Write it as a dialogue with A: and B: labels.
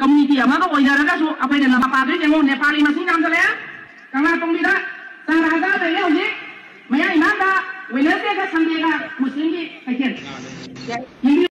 A: कम्युनिटीहरूमा त भइरहेको छु तपाईँले नपाते त्यहाँ नेपालीमा सिङ काम चल्या कहाँ टोङ्गिँदा
B: sang raga da yau ne mai ai mata wai lafiya ga san ne ga
C: musulmi